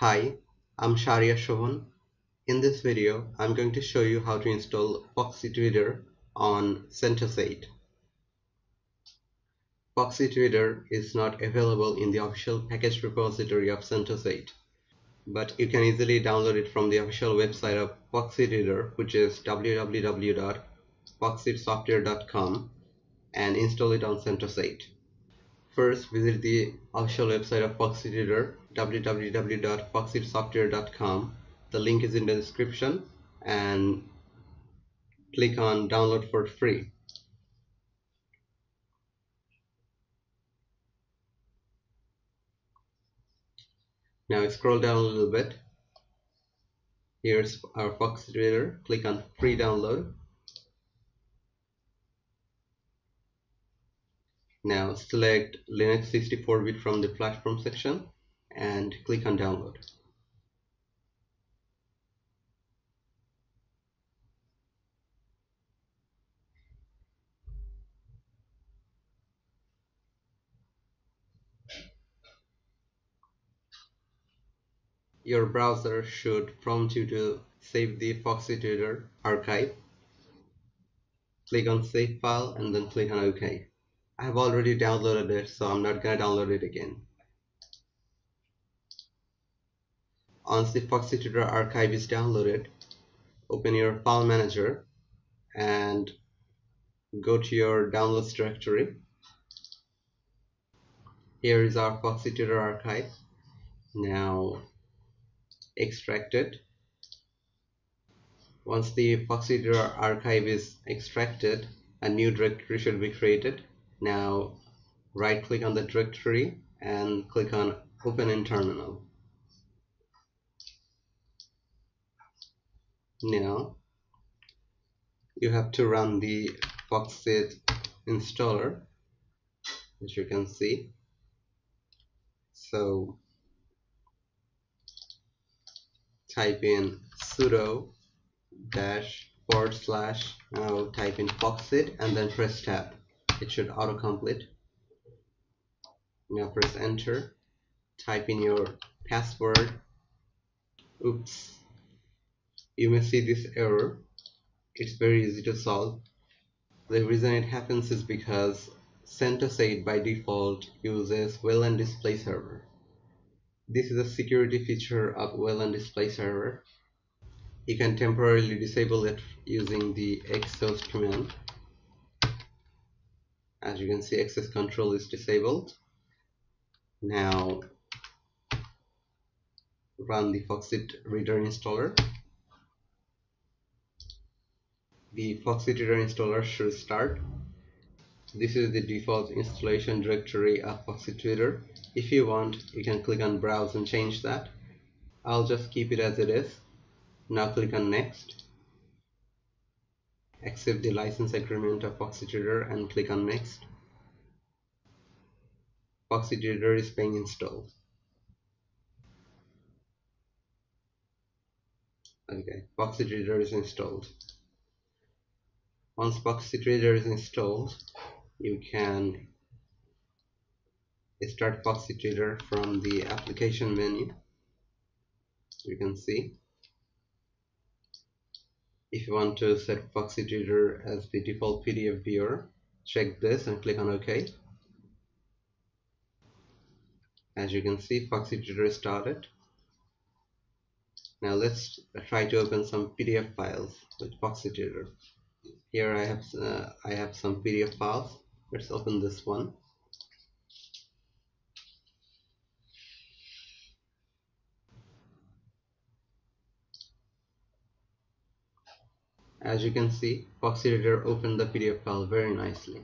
Hi, I'm Shahriar Shovon. In this video, I'm going to show you how to install Foxit Reader on CentOS 8. Foxit Reader is not available in the official package repository of CentOS 8, but you can easily download it from the official website of Foxit Reader, which is www.foxitsoftware.com and install it on CentOS 8. First, visit the official website of Foxit Reader, www.foxitsoftware.com. The link is in the description and click on download for free. Now scroll down a little bit. Here's our Foxit Reader. Click on free download Now select Linux 64-bit from the platform section and click on download. Your browser should prompt you to save the Foxit Reader archive. Click on save file and then click on OK. I have already downloaded it so I'm not gonna download it again once the Foxit Reader archive is downloaded. Open your file manager and go to your downloads directory. Here is our Foxit Reader archive. Now extract it. Once the Foxit Reader archive is extracted a new directory should be created. Now right click on the directory and click on open in terminal. Now you have to run the Foxit installer as you can see. So type in sudo dash forward slash now type in Foxit and then press tab. It should autocomplete. Now press enter. Type in your password. Oops you may see this error. It's very easy to solve. The reason it happens is because CentOS 8 by default uses Wayland display server. This is a security feature of Wayland display server. You can temporarily disable it using the xhost command. As you can see access control is disabled. Now run the Foxit reader installer the Foxit reader installer should start. This is the default installation directory of Foxit reader if you want you can click on browse and change that. I'll just keep it as it is. Now click on next. Accept the license agreement of Foxit Reader and click on next. Foxit Reader is being installed. Okay Foxit Reader is installed once Foxit Reader is installed you can start Foxit Reader from the application menu you can see if you want to set Foxit Reader as the default PDF viewer, check this and click on OK. As you can see, Foxit Reader started. Now let's try to open some PDF files with Foxit Reader. Here I have uh, I have some PDF files. Let's open this one. As you can see, Foxit Reader opened the PDF file very nicely.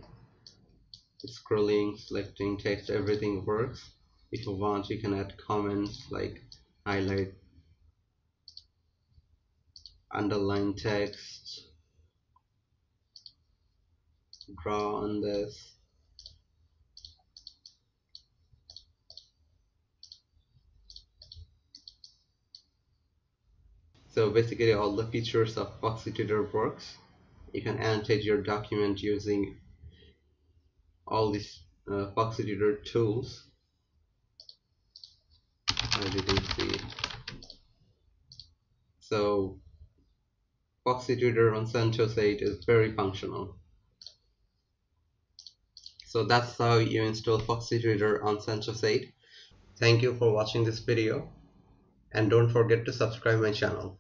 Scrolling, selecting text, everything works. If you want, you can add comments like highlight, underline text, draw on this, So basically all the features of Foxit Reader works. You can annotate your document using all these uh, Foxit Reader tools. As you can see, so Foxit Reader on CentOS 8 is very functional. So that's how you install Foxit Reader on CentOS 8. Thank you for watching this video and don't forget to subscribe my channel.